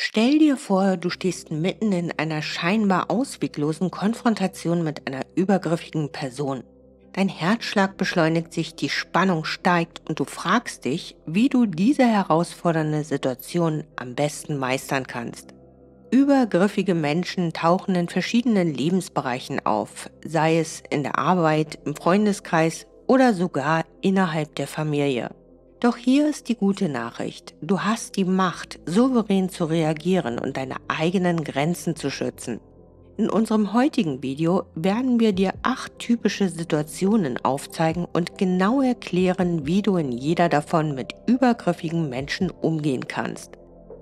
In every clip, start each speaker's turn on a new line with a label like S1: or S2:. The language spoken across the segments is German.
S1: Stell dir vor, du stehst mitten in einer scheinbar ausweglosen Konfrontation mit einer übergriffigen Person. Dein Herzschlag beschleunigt sich, die Spannung steigt und du fragst dich, wie du diese herausfordernde Situation am besten meistern kannst. Übergriffige Menschen tauchen in verschiedenen Lebensbereichen auf, sei es in der Arbeit, im Freundeskreis oder sogar innerhalb der Familie. Doch hier ist die gute Nachricht. Du hast die Macht, souverän zu reagieren und deine eigenen Grenzen zu schützen. In unserem heutigen Video werden wir dir acht typische Situationen aufzeigen und genau erklären, wie du in jeder davon mit übergriffigen Menschen umgehen kannst.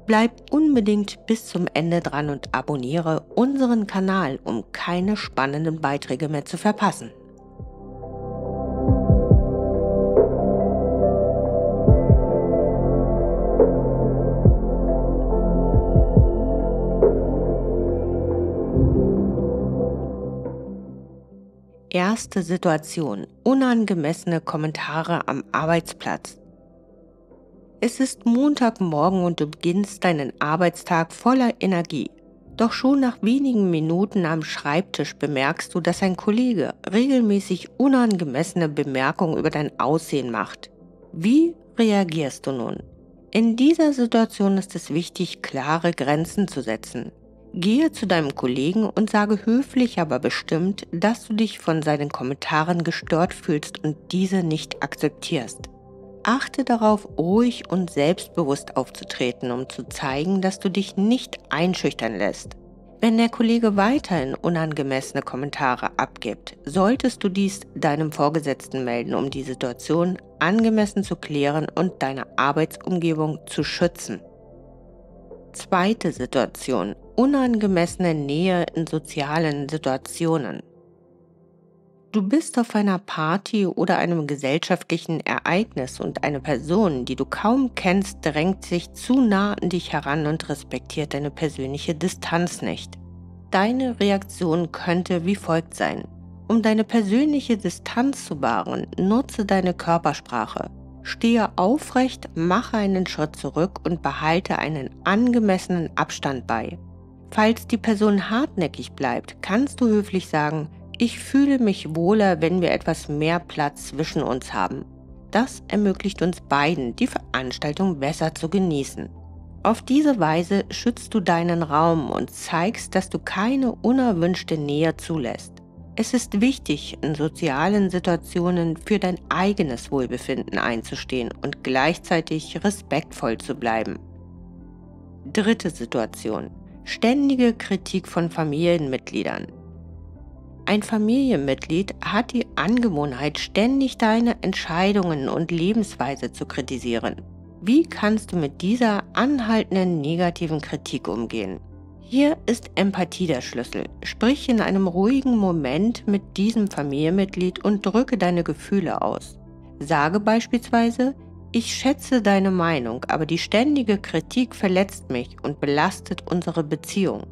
S1: Bleib unbedingt bis zum Ende dran und abonniere unseren Kanal, um keine spannenden Beiträge mehr zu verpassen. Erste Situation. Unangemessene Kommentare am Arbeitsplatz. Es ist Montagmorgen und du beginnst deinen Arbeitstag voller Energie. Doch schon nach wenigen Minuten am Schreibtisch bemerkst du, dass ein Kollege regelmäßig unangemessene Bemerkungen über dein Aussehen macht. Wie reagierst du nun? In dieser Situation ist es wichtig, klare Grenzen zu setzen. Gehe zu deinem Kollegen und sage höflich, aber bestimmt, dass du dich von seinen Kommentaren gestört fühlst und diese nicht akzeptierst. Achte darauf, ruhig und selbstbewusst aufzutreten, um zu zeigen, dass du dich nicht einschüchtern lässt. Wenn der Kollege weiterhin unangemessene Kommentare abgibt, solltest du dies deinem Vorgesetzten melden, um die Situation angemessen zu klären und deine Arbeitsumgebung zu schützen. Zweite Situation unangemessene Nähe in sozialen Situationen. Du bist auf einer Party oder einem gesellschaftlichen Ereignis und eine Person, die du kaum kennst, drängt sich zu nah an dich heran und respektiert deine persönliche Distanz nicht. Deine Reaktion könnte wie folgt sein. Um deine persönliche Distanz zu wahren, nutze deine Körpersprache. Stehe aufrecht, mache einen Schritt zurück und behalte einen angemessenen Abstand bei. Falls die Person hartnäckig bleibt, kannst du höflich sagen, ich fühle mich wohler, wenn wir etwas mehr Platz zwischen uns haben. Das ermöglicht uns beiden, die Veranstaltung besser zu genießen. Auf diese Weise schützt du deinen Raum und zeigst, dass du keine unerwünschte Nähe zulässt. Es ist wichtig, in sozialen Situationen für dein eigenes Wohlbefinden einzustehen und gleichzeitig respektvoll zu bleiben. Dritte Situation ständige Kritik von Familienmitgliedern. Ein Familienmitglied hat die Angewohnheit, ständig deine Entscheidungen und Lebensweise zu kritisieren. Wie kannst du mit dieser anhaltenden negativen Kritik umgehen? Hier ist Empathie der Schlüssel. Sprich in einem ruhigen Moment mit diesem Familienmitglied und drücke deine Gefühle aus. Sage beispielsweise, ich schätze deine Meinung, aber die ständige Kritik verletzt mich und belastet unsere Beziehung.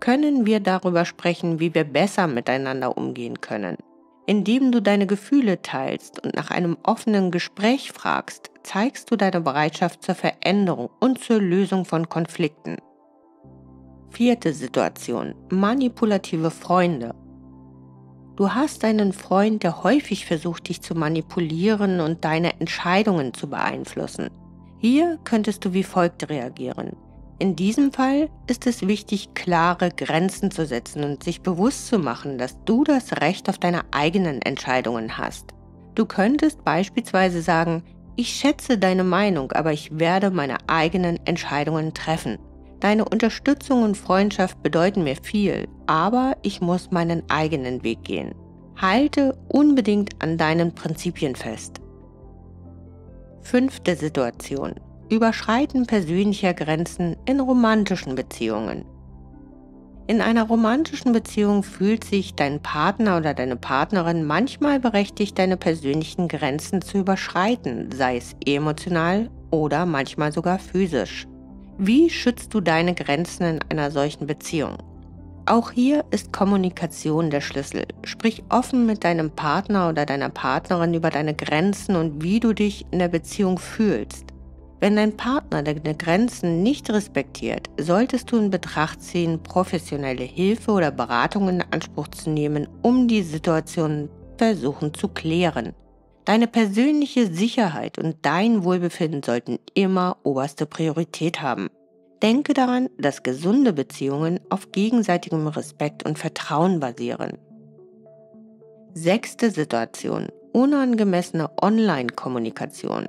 S1: Können wir darüber sprechen, wie wir besser miteinander umgehen können? Indem du deine Gefühle teilst und nach einem offenen Gespräch fragst, zeigst du deine Bereitschaft zur Veränderung und zur Lösung von Konflikten. Vierte Situation. Manipulative Freunde Du hast einen Freund, der häufig versucht, dich zu manipulieren und deine Entscheidungen zu beeinflussen. Hier könntest du wie folgt reagieren. In diesem Fall ist es wichtig, klare Grenzen zu setzen und sich bewusst zu machen, dass du das Recht auf deine eigenen Entscheidungen hast. Du könntest beispielsweise sagen, ich schätze deine Meinung, aber ich werde meine eigenen Entscheidungen treffen. Deine Unterstützung und Freundschaft bedeuten mir viel, aber ich muss meinen eigenen Weg gehen. Halte unbedingt an deinen Prinzipien fest. Fünfte Situation. Überschreiten persönlicher Grenzen in romantischen Beziehungen. In einer romantischen Beziehung fühlt sich dein Partner oder deine Partnerin manchmal berechtigt, deine persönlichen Grenzen zu überschreiten, sei es emotional oder manchmal sogar physisch. Wie schützt du deine Grenzen in einer solchen Beziehung? Auch hier ist Kommunikation der Schlüssel. Sprich offen mit deinem Partner oder deiner Partnerin über deine Grenzen und wie du dich in der Beziehung fühlst. Wenn dein Partner deine Grenzen nicht respektiert, solltest du in Betracht ziehen, professionelle Hilfe oder Beratung in Anspruch zu nehmen, um die Situation versuchen zu klären. Deine persönliche Sicherheit und dein Wohlbefinden sollten immer oberste Priorität haben. Denke daran, dass gesunde Beziehungen auf gegenseitigem Respekt und Vertrauen basieren. Sechste Situation. Unangemessene Online-Kommunikation.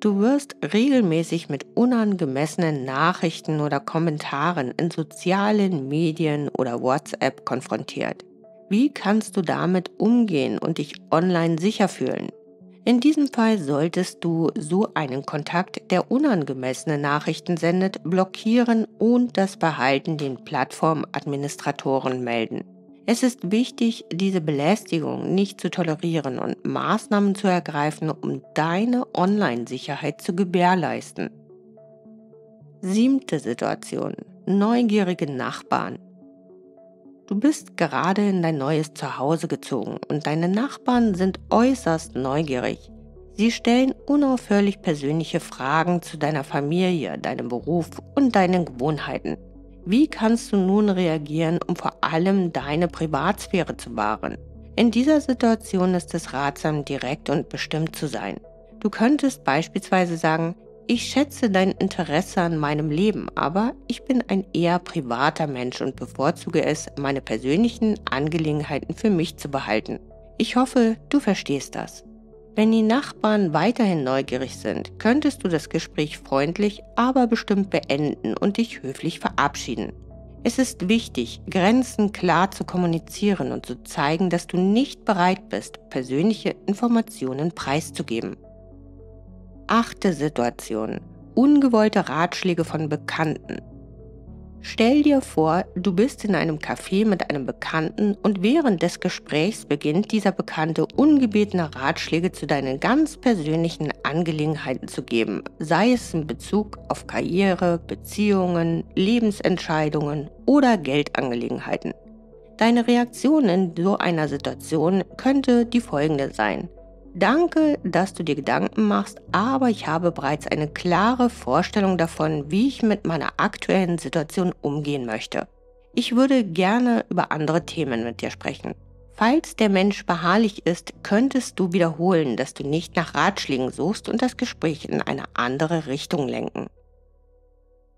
S1: Du wirst regelmäßig mit unangemessenen Nachrichten oder Kommentaren in sozialen Medien oder WhatsApp konfrontiert. Wie kannst du damit umgehen und dich online sicher fühlen? In diesem Fall solltest du so einen Kontakt, der unangemessene Nachrichten sendet, blockieren und das Verhalten den Plattformadministratoren melden. Es ist wichtig, diese Belästigung nicht zu tolerieren und Maßnahmen zu ergreifen, um deine Online-Sicherheit zu gewährleisten. Siebte Situation. Neugierige Nachbarn. Du bist gerade in dein neues Zuhause gezogen und deine Nachbarn sind äußerst neugierig. Sie stellen unaufhörlich persönliche Fragen zu deiner Familie, deinem Beruf und deinen Gewohnheiten. Wie kannst du nun reagieren, um vor allem deine Privatsphäre zu wahren? In dieser Situation ist es ratsam, direkt und bestimmt zu sein. Du könntest beispielsweise sagen, ich schätze dein Interesse an meinem Leben, aber ich bin ein eher privater Mensch und bevorzuge es, meine persönlichen Angelegenheiten für mich zu behalten. Ich hoffe, du verstehst das. Wenn die Nachbarn weiterhin neugierig sind, könntest du das Gespräch freundlich, aber bestimmt beenden und dich höflich verabschieden. Es ist wichtig, Grenzen klar zu kommunizieren und zu zeigen, dass du nicht bereit bist, persönliche Informationen preiszugeben. Achte Situation. Ungewollte Ratschläge von Bekannten. Stell dir vor, du bist in einem Café mit einem Bekannten und während des Gesprächs beginnt dieser Bekannte ungebetene Ratschläge zu deinen ganz persönlichen Angelegenheiten zu geben, sei es in Bezug auf Karriere, Beziehungen, Lebensentscheidungen oder Geldangelegenheiten. Deine Reaktion in so einer Situation könnte die folgende sein. Danke, dass du dir Gedanken machst, aber ich habe bereits eine klare Vorstellung davon, wie ich mit meiner aktuellen Situation umgehen möchte. Ich würde gerne über andere Themen mit dir sprechen. Falls der Mensch beharrlich ist, könntest du wiederholen, dass du nicht nach Ratschlägen suchst und das Gespräch in eine andere Richtung lenken.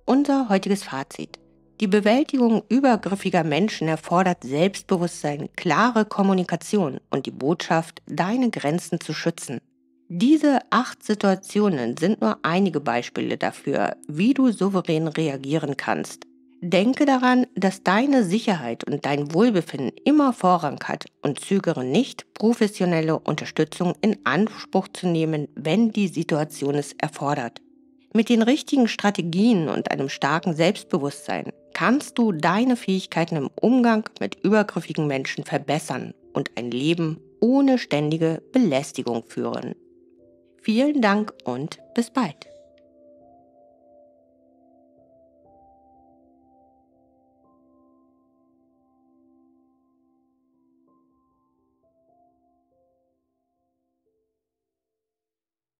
S1: Unser heutiges Fazit. Die Bewältigung übergriffiger Menschen erfordert Selbstbewusstsein, klare Kommunikation und die Botschaft, deine Grenzen zu schützen. Diese acht Situationen sind nur einige Beispiele dafür, wie du souverän reagieren kannst. Denke daran, dass deine Sicherheit und dein Wohlbefinden immer Vorrang hat und zögere nicht, professionelle Unterstützung in Anspruch zu nehmen, wenn die Situation es erfordert. Mit den richtigen Strategien und einem starken Selbstbewusstsein kannst du deine Fähigkeiten im Umgang mit übergriffigen Menschen verbessern und ein Leben ohne ständige Belästigung führen. Vielen Dank und bis bald.